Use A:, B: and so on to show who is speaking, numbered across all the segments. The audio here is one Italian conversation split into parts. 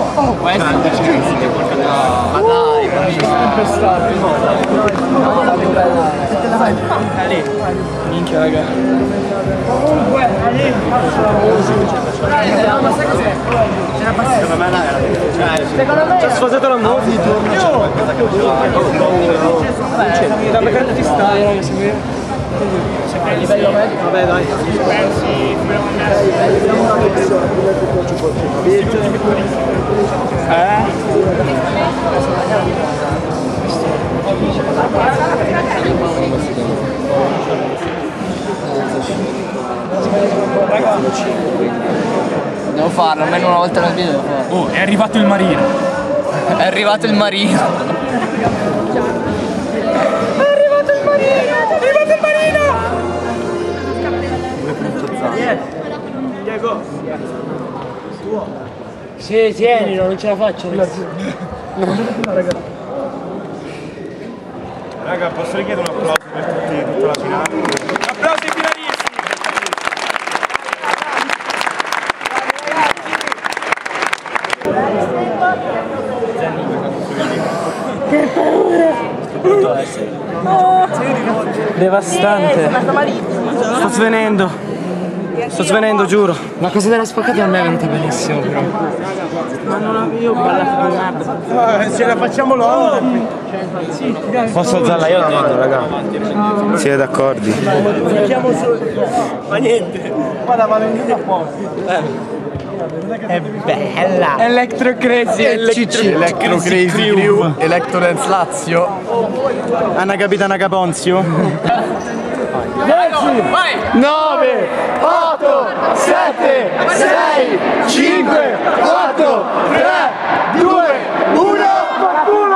A: sessione. Può essere un Ma dai, tempestato. Minchia raga. Comunque, lì ma sai cos'è? C'era passata. Secondo me era. Secondo me. Ci ha sfasato la musica. Io. Da perché ti stai, raga, se a livello medico, vabbè dai. Pensi, Eh? Devo farlo, almeno una volta nel video devo farlo.
B: Oh, è arrivato il marino.
A: È arrivato il marino.
C: Sì, tienilo, non ce la faccio.
D: Raga, posso richiedere un applauso per tutti, tutta la finale?
B: Applausi ai finalisti!
C: Che paura!
E: Devastante. Sto svenendo. Sto svenendo, giuro.
A: La cosa della spaccata non è venuta benissimo però.
C: Ma non avevo di merda.
D: Se la facciamo loro!
E: Posso alzarla io la mano, raga? Siete d'accordi?
D: Ma niente! Guarda, ma venite a posto!
C: È bella!
A: Electro Crazy
D: Electro Crazy Crew, Electro Dance Lazio.
E: Anna Capitana Caponzio?
D: 9, 8, 7, 6, 5, 4, 3, 2, 1,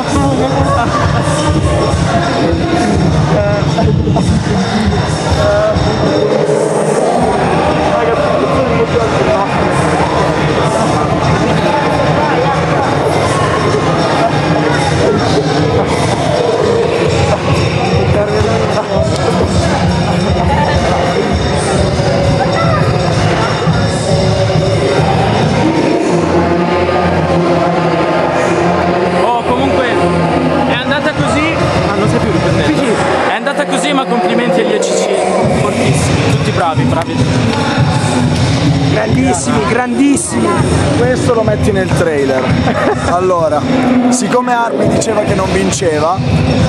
B: 아, 이거 무슨 일이었지? Fortissimi, tutti bravi, bravi.
C: Grandissimi, grandissimi!
D: Questo lo metti nel trailer. Allora, siccome Armi diceva che non vinceva,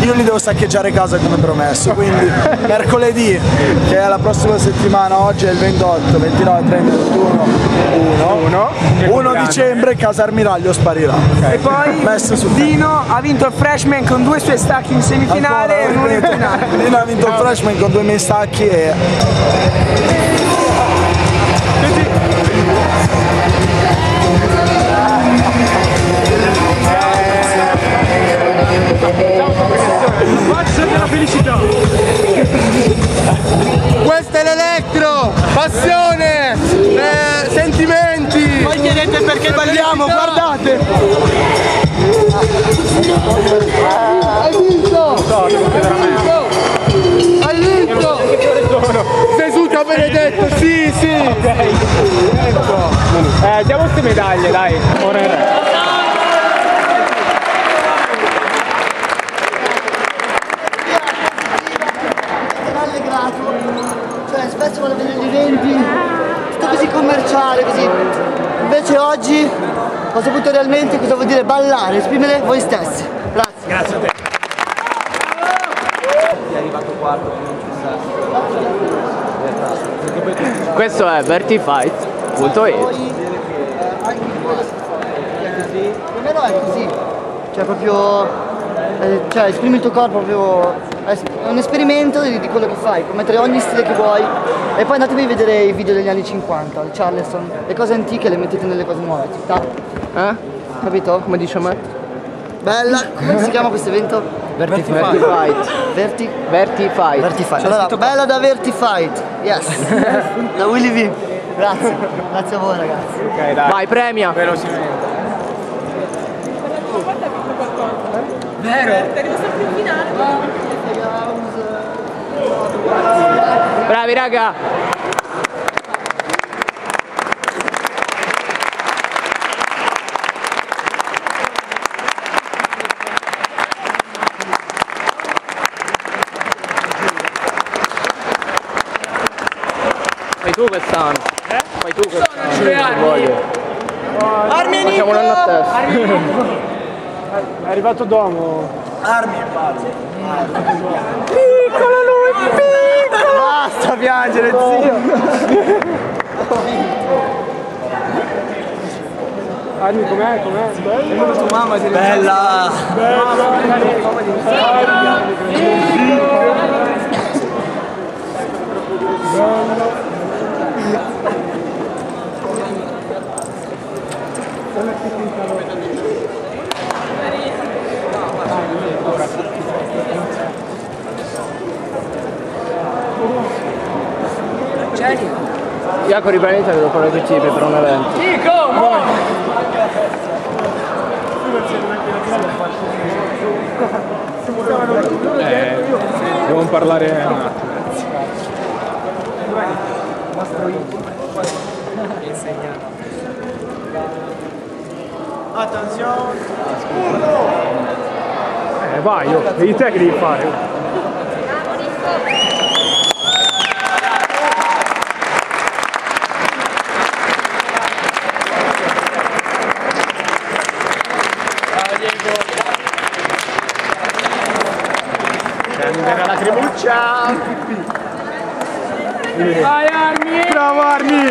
D: io gli devo saccheggiare casa come promesso. Quindi mercoledì, che è la prossima settimana, oggi è il 28, 29, 30, 21, 1. 1 dicembre casa Armiraglio sparirà.
C: E poi Dino ha vinto il freshman con due suoi stacchi in semifinale e uno in finale.
D: Dino ha vinto il freshman con due miei stacchi e
A: Hai vinto! Hai vinto!
F: Gesù ti ha benedetto, sì, sì! Eh, diamo queste medaglie, dai. Ora
G: cioè spesso vado a vedere gli eventi, tutto così commerciale, così. Invece oggi ho saputo realmente cosa vuol dire ballare, esprimere voi stessi. Grazie.
F: Grazie a te.
A: Questo è vertifight.it
G: Poi anche più o meno è così, cioè proprio, eh, cioè esprimi il tuo corpo proprio, è è un esperimento di, di quello che fai, puoi mettere ogni stile che vuoi e poi andatevi a vedere i video degli anni 50, il Charleston, le cose antiche le mettete nelle cose nuove, ci sta?
A: Eh?
G: Capito?
A: Come dice Matt?
G: Bella, come si chiama questo evento?
A: Vertifight
G: Verti?
A: Vertifight
G: Vertifight. Allora, bella da Vertifight, yes. da Willy V. Grazie, grazie a voi ragazzi.
F: Ok, dai.
A: Vai premia
F: Velocemente.
A: Bravi raga Fai tu quest'anno Fai tu quest'anno Sì, voglio Facciamo un anno a testa
F: È arrivato Domo.
D: Armi e base.
C: Basta piangere, zio!
F: Armi, com'è? Com'è?
D: Bella!
A: Iaco riprenditi devo fare tutti per un evento
F: Devo parlare un attimo. Eh vai, io, devi te che devi fare. Scendere la cremuccia! Vai Armi! Bravo Armi!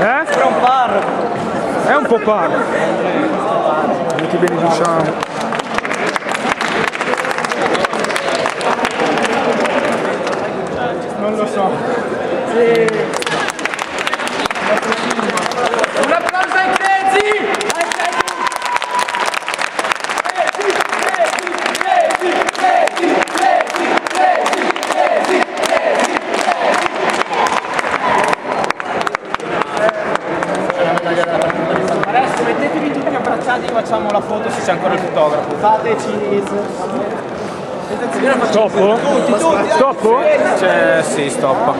F: Eh? È un po'! Non lo so.
A: Un applauso ai Crezi!
B: Adesso mettetevi tutti abbracciati facciamo la foto se c'è ancora il fotografo. Fateci.
F: Stoppo? Stoppo?
B: Cioè, sì, stoppa.